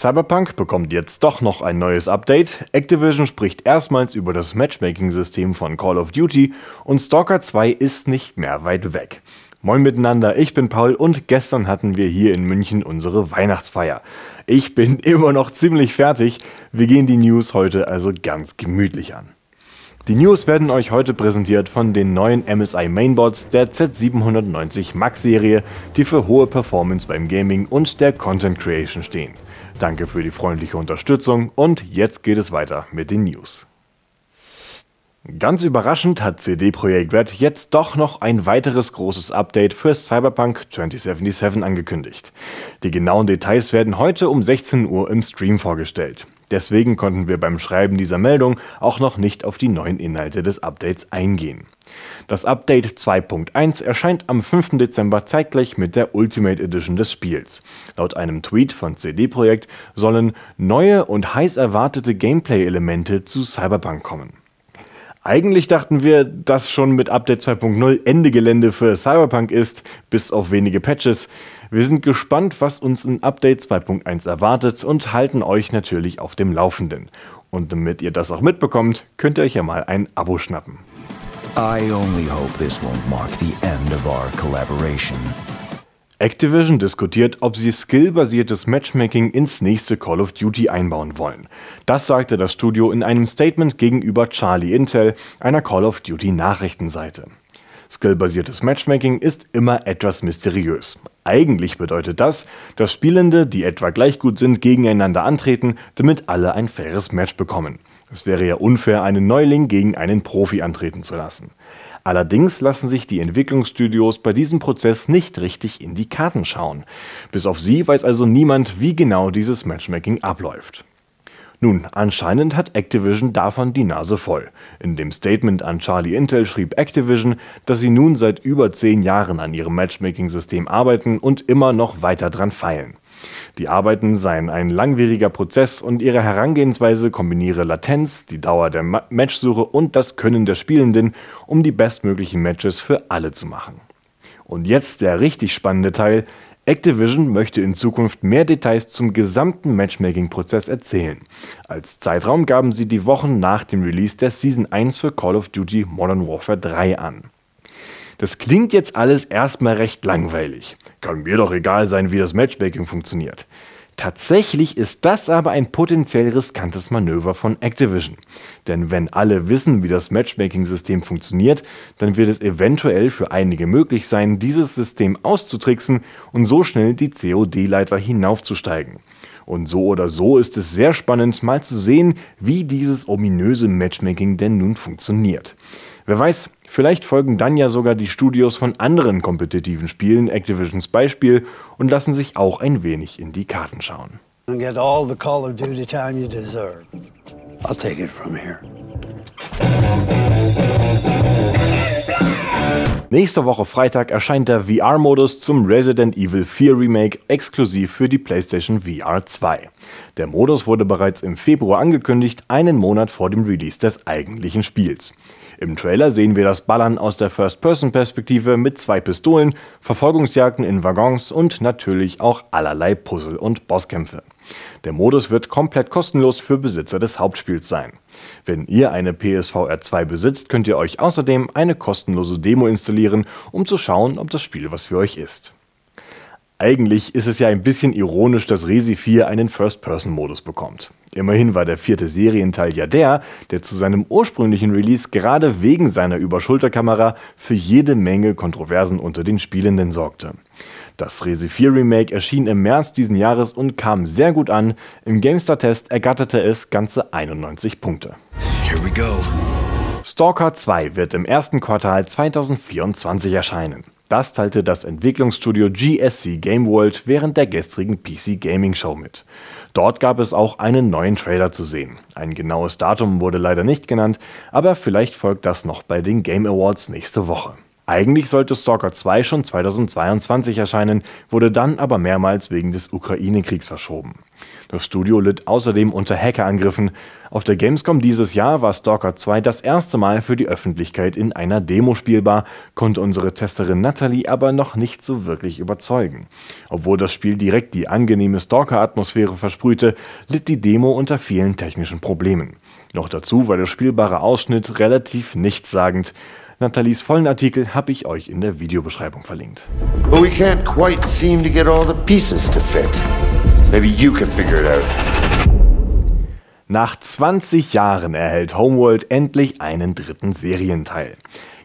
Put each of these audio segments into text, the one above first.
Cyberpunk bekommt jetzt doch noch ein neues Update, Activision spricht erstmals über das Matchmaking-System von Call of Duty und Stalker 2 ist nicht mehr weit weg. Moin miteinander, ich bin Paul und gestern hatten wir hier in München unsere Weihnachtsfeier. Ich bin immer noch ziemlich fertig, wir gehen die News heute also ganz gemütlich an. Die News werden euch heute präsentiert von den neuen MSI Mainboards der Z790 Max Serie, die für hohe Performance beim Gaming und der Content Creation stehen. Danke für die freundliche Unterstützung und jetzt geht es weiter mit den News. Ganz überraschend hat CD Projekt Red jetzt doch noch ein weiteres großes Update für Cyberpunk 2077 angekündigt. Die genauen Details werden heute um 16 Uhr im Stream vorgestellt. Deswegen konnten wir beim Schreiben dieser Meldung auch noch nicht auf die neuen Inhalte des Updates eingehen. Das Update 2.1 erscheint am 5. Dezember zeitgleich mit der Ultimate Edition des Spiels. Laut einem Tweet von CD Projekt sollen neue und heiß erwartete Gameplay-Elemente zu Cyberpunk kommen. Eigentlich dachten wir, dass schon mit Update 2.0 Ende Gelände für Cyberpunk ist, bis auf wenige Patches. Wir sind gespannt, was uns in Update 2.1 erwartet und halten euch natürlich auf dem Laufenden. Und damit ihr das auch mitbekommt, könnt ihr euch ja mal ein Abo schnappen. I only hope this won't mark the end of our collaboration. Activision diskutiert, ob sie skillbasiertes Matchmaking ins nächste Call of Duty einbauen wollen. Das sagte das Studio in einem Statement gegenüber Charlie Intel, einer Call of Duty Nachrichtenseite. Skillbasiertes Matchmaking ist immer etwas mysteriös. Eigentlich bedeutet das, dass Spielende, die etwa gleich gut sind, gegeneinander antreten, damit alle ein faires Match bekommen. Es wäre ja unfair, einen Neuling gegen einen Profi antreten zu lassen. Allerdings lassen sich die Entwicklungsstudios bei diesem Prozess nicht richtig in die Karten schauen. Bis auf sie weiß also niemand, wie genau dieses Matchmaking abläuft. Nun, anscheinend hat Activision davon die Nase voll. In dem Statement an Charlie Intel schrieb Activision, dass sie nun seit über zehn Jahren an ihrem Matchmaking-System arbeiten und immer noch weiter dran feilen. Die Arbeiten seien ein langwieriger Prozess und ihre Herangehensweise kombiniere Latenz, die Dauer der Matchsuche und das Können der Spielenden, um die bestmöglichen Matches für alle zu machen. Und jetzt der richtig spannende Teil. Activision möchte in Zukunft mehr Details zum gesamten Matchmaking-Prozess erzählen. Als Zeitraum gaben sie die Wochen nach dem Release der Season 1 für Call of Duty Modern Warfare 3 an. Das klingt jetzt alles erstmal recht langweilig. Kann mir doch egal sein, wie das Matchmaking funktioniert. Tatsächlich ist das aber ein potenziell riskantes Manöver von Activision. Denn wenn alle wissen, wie das Matchmaking-System funktioniert, dann wird es eventuell für einige möglich sein, dieses System auszutricksen und so schnell die COD-Leiter hinaufzusteigen. Und so oder so ist es sehr spannend, mal zu sehen, wie dieses ominöse Matchmaking denn nun funktioniert. Wer weiß, vielleicht folgen dann ja sogar die Studios von anderen kompetitiven Spielen Activisions Beispiel und lassen sich auch ein wenig in die Karten schauen. Nächste Woche Freitag erscheint der VR-Modus zum Resident Evil 4 Remake exklusiv für die PlayStation VR 2. Der Modus wurde bereits im Februar angekündigt, einen Monat vor dem Release des eigentlichen Spiels. Im Trailer sehen wir das Ballern aus der First-Person-Perspektive mit zwei Pistolen, Verfolgungsjagden in Waggons und natürlich auch allerlei Puzzle- und Bosskämpfe. Der Modus wird komplett kostenlos für Besitzer des Hauptspiels sein. Wenn ihr eine PSVR 2 besitzt, könnt ihr euch außerdem eine kostenlose Demo installieren, um zu schauen, ob das Spiel was für euch ist. Eigentlich ist es ja ein bisschen ironisch, dass Resi 4 einen First-Person-Modus bekommt. Immerhin war der vierte Serienteil ja der, der zu seinem ursprünglichen Release gerade wegen seiner Überschulterkamera für jede Menge Kontroversen unter den Spielenden sorgte. Das Resi 4 Remake erschien im März diesen Jahres und kam sehr gut an. Im GameStar-Test ergatterte es ganze 91 Punkte. Here we go. Stalker 2 wird im ersten Quartal 2024 erscheinen. Das teilte das Entwicklungsstudio GSC Game World während der gestrigen PC Gaming Show mit. Dort gab es auch einen neuen Trailer zu sehen. Ein genaues Datum wurde leider nicht genannt, aber vielleicht folgt das noch bei den Game Awards nächste Woche. Eigentlich sollte Stalker 2 schon 2022 erscheinen, wurde dann aber mehrmals wegen des Ukraine-Kriegs verschoben. Das Studio litt außerdem unter Hackerangriffen. Auf der Gamescom dieses Jahr war Stalker 2 das erste Mal für die Öffentlichkeit in einer Demo spielbar, konnte unsere Testerin Natalie aber noch nicht so wirklich überzeugen. Obwohl das Spiel direkt die angenehme Stalker-Atmosphäre versprühte, litt die Demo unter vielen technischen Problemen. Noch dazu war der spielbare Ausschnitt relativ nichtssagend. Nathalies vollen Artikel habe ich euch in der Videobeschreibung verlinkt. But we can't quite seem to get all the pieces to fit. Maybe you can figure it out. Nach 20 Jahren erhält Homeworld endlich einen dritten Serienteil.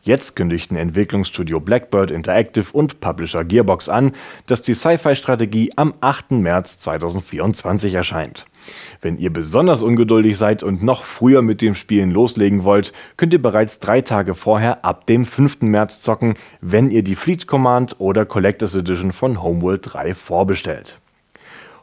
Jetzt kündigten Entwicklungsstudio Blackbird Interactive und Publisher Gearbox an, dass die Sci-Fi-Strategie am 8. März 2024 erscheint. Wenn ihr besonders ungeduldig seid und noch früher mit dem Spielen loslegen wollt, könnt ihr bereits drei Tage vorher ab dem 5. März zocken, wenn ihr die Fleet Command oder Collectors Edition von Homeworld 3 vorbestellt.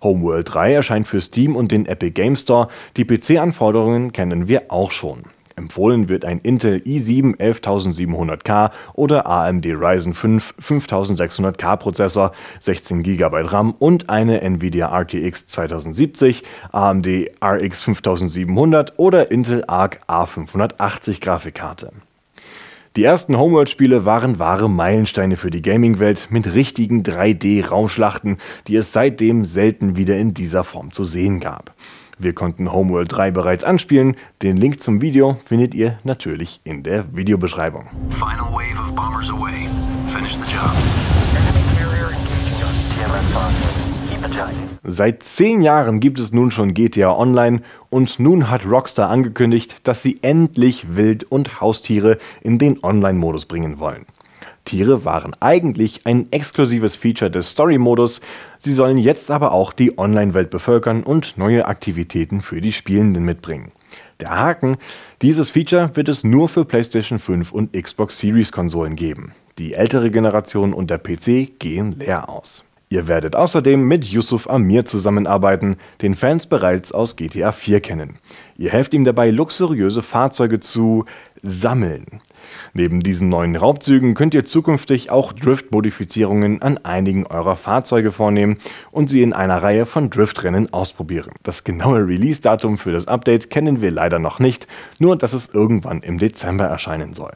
Homeworld 3 erscheint für Steam und den Epic Game Store. Die PC-Anforderungen kennen wir auch schon. Empfohlen wird ein Intel i7 11700K oder AMD Ryzen 5 5600K Prozessor, 16 GB RAM und eine Nvidia RTX 2070, AMD RX 5700 oder Intel Arc A580 Grafikkarte. Die ersten Homeworld-Spiele waren wahre Meilensteine für die Gaming-Welt mit richtigen 3D-Raumschlachten, die es seitdem selten wieder in dieser Form zu sehen gab. Wir konnten Homeworld 3 bereits anspielen. Den Link zum Video findet ihr natürlich in der Videobeschreibung. Final wave of bombers away. Finish the job. Seit zehn Jahren gibt es nun schon GTA Online und nun hat Rockstar angekündigt, dass sie endlich Wild- und Haustiere in den Online-Modus bringen wollen. Tiere waren eigentlich ein exklusives Feature des Story-Modus, sie sollen jetzt aber auch die Online-Welt bevölkern und neue Aktivitäten für die Spielenden mitbringen. Der Haken, dieses Feature wird es nur für PlayStation 5 und Xbox Series Konsolen geben. Die ältere Generation und der PC gehen leer aus. Ihr werdet außerdem mit Yusuf Amir zusammenarbeiten, den Fans bereits aus GTA 4 kennen. Ihr helft ihm dabei, luxuriöse Fahrzeuge zu sammeln. Neben diesen neuen Raubzügen könnt ihr zukünftig auch Drift-Modifizierungen an einigen eurer Fahrzeuge vornehmen und sie in einer Reihe von Driftrennen ausprobieren. Das genaue Release-Datum für das Update kennen wir leider noch nicht, nur dass es irgendwann im Dezember erscheinen soll.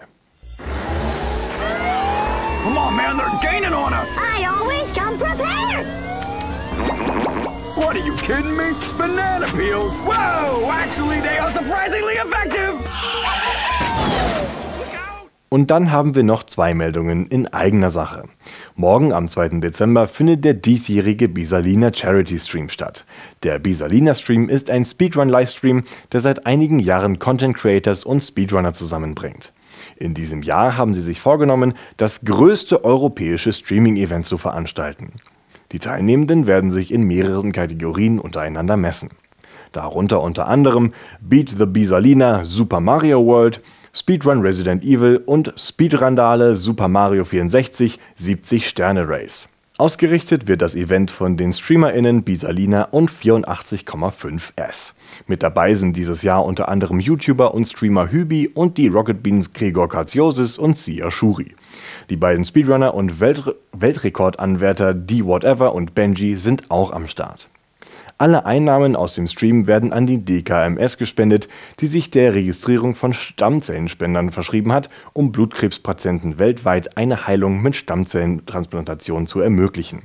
Come on, man, they're gaining on us! I always come prepared! What are you kidding me? Banana peels! Whoa! Actually, they are surprisingly effective! Und dann haben wir noch zwei Meldungen in eigener Sache. Morgen am 2. Dezember findet der diesjährige Bisalina Charity Stream statt. Der Bisalina Stream ist ein Speedrun-Livestream, der seit einigen Jahren Content Creators und Speedrunner zusammenbringt. In diesem Jahr haben sie sich vorgenommen, das größte europäische Streaming-Event zu veranstalten. Die Teilnehmenden werden sich in mehreren Kategorien untereinander messen. Darunter unter anderem Beat the Bisalina Super Mario World, Speedrun Resident Evil und Speedrandale Super Mario 64 70 Sterne Race. Ausgerichtet wird das Event von den StreamerInnen Bisalina und 84,5S. Mit dabei sind dieses Jahr unter anderem YouTuber und Streamer Hübi und die Rocket Beans Gregor Katsiosis und Sia Shuri. Die beiden Speedrunner und Welt Weltrekordanwärter D Whatever und Benji sind auch am Start. Alle Einnahmen aus dem Stream werden an die DKMS gespendet, die sich der Registrierung von Stammzellenspendern verschrieben hat, um Blutkrebspatienten weltweit eine Heilung mit Stammzellentransplantation zu ermöglichen.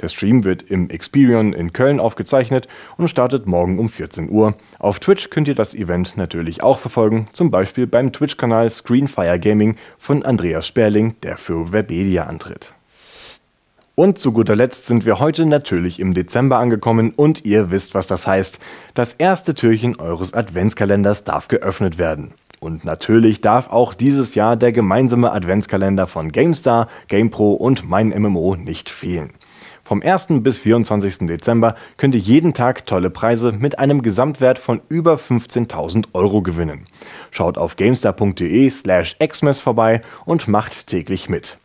Der Stream wird im Experion in Köln aufgezeichnet und startet morgen um 14 Uhr. Auf Twitch könnt ihr das Event natürlich auch verfolgen, zum Beispiel beim Twitch-Kanal Screenfire Gaming von Andreas Sperling, der für Webedia antritt. Und zu guter Letzt sind wir heute natürlich im Dezember angekommen und ihr wisst, was das heißt. Das erste Türchen eures Adventskalenders darf geöffnet werden. Und natürlich darf auch dieses Jahr der gemeinsame Adventskalender von GameStar, GamePro und Mein MMO nicht fehlen. Vom 1. bis 24. Dezember könnt ihr jeden Tag tolle Preise mit einem Gesamtwert von über 15.000 Euro gewinnen. Schaut auf gamestar.de slash xmas vorbei und macht täglich mit.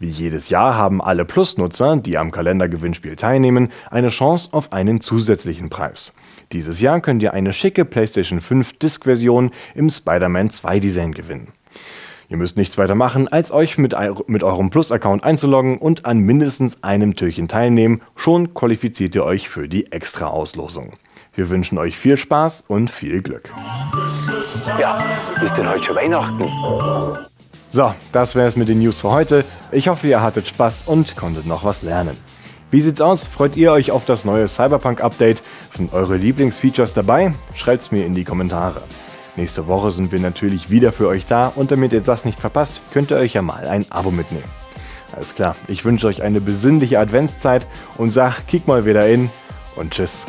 Wie jedes Jahr haben alle Plus-Nutzer, die am Kalendergewinnspiel teilnehmen, eine Chance auf einen zusätzlichen Preis. Dieses Jahr könnt ihr eine schicke PlayStation 5 Disk-Version im Spider-Man 2 Design gewinnen. Ihr müsst nichts weiter machen, als euch mit, mit eurem Plus-Account einzuloggen und an mindestens einem Türchen teilnehmen. Schon qualifiziert ihr euch für die Extra-Auslosung. Wir wünschen euch viel Spaß und viel Glück. Ja, ist denn heute schon Weihnachten? So, das wäre es mit den News für heute. Ich hoffe, ihr hattet Spaß und konntet noch was lernen. Wie sieht's aus? Freut ihr euch auf das neue Cyberpunk-Update? Sind eure Lieblingsfeatures dabei? Schreibt's mir in die Kommentare. Nächste Woche sind wir natürlich wieder für euch da und damit ihr das nicht verpasst, könnt ihr euch ja mal ein Abo mitnehmen. Alles klar, ich wünsche euch eine besinnliche Adventszeit und sag, kick mal wieder in und tschüss.